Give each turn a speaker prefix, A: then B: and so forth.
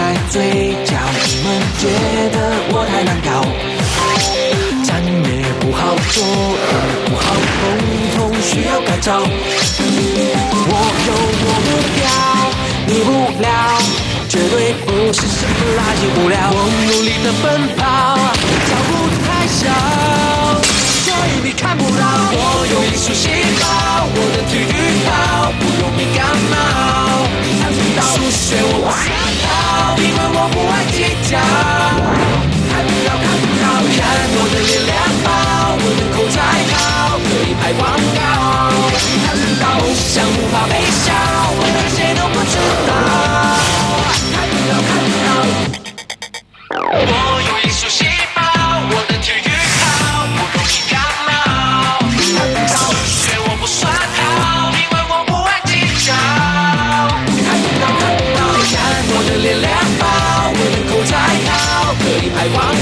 A: 在嘴角，你们觉得我太难搞？站也不好，坐也不好，统统需要改造。我有我目标，你不聊，绝对不是什么垃圾无聊。我努力的奔跑，看不，看到，看我的力量包，我的口才好，可以拍广告。看到想无法微笑，我那些都不知道。看不，看到，我有一首。海王